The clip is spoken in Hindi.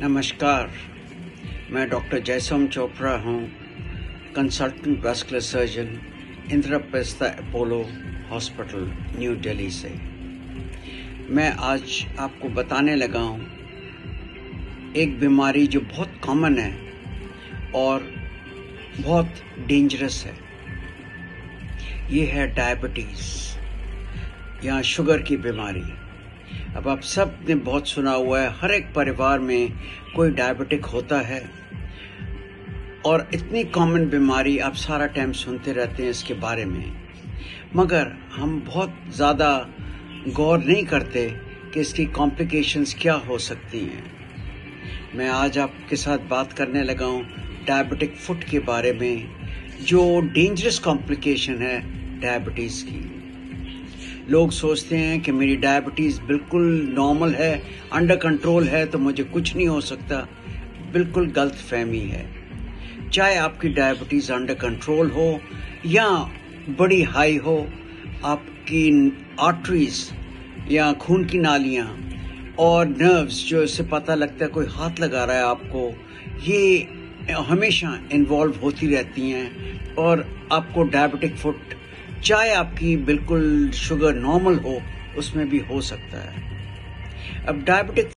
नमस्कार। मैं डॉक्टर जयसोम चोपड़ा हूँ consultant vascular surgeon Indraprastha Apollo hospital New Delhi से। मैं आज आपको बताने लगा हूँ, एक बीमारी जो बहुत कॉमन है और बहुत डेंजरस है। ये है डायबिटीज़ या शुगर की बीमारी। अब आप सबने बहुत सुना हुआ है, हर एक परिवार में कोई डायबिटिक होता है। और इतनी कॉमन बीमारी आप सारा टाइम सुनते रहते हैं इसके बारे में। मगर हम बहुत ज़्यादा गौर नहीं करते कि इसकी कॉम्प्लिकेशंस क्या हो सकती हैं। मैं आज आपके साथ बात करने लगा हूँ डायबिटिक फुट के बारे में, जो डेंजरस कॉम्प्लिकेशन है डायबिटीज़ की। लोग सोचते हैं कि मेरी डायबिटीज़ बिल्कुल नॉर्मल है अंडर कंट्रोल है तो मुझे कुछ नहीं हो सकता। बिल्कुल गलत फहमी है। चाहे आपकी डायबिटीज़ अंडर कंट्रोल हो या बड़ी हाई हो, आपकी आर्टरीज या खून की नालियाँ और नर्व्स जो इससे पता लगता है, कोई हाथ लगा रहा है आपको, ये हमेशा इन्वॉल्व होती रहती हैं और आपको डायबिटिक फुट चाहे आपकी बिल्कुल शुगर नॉर्मल हो उसमें भी हो सकता है। अब डायबिटिक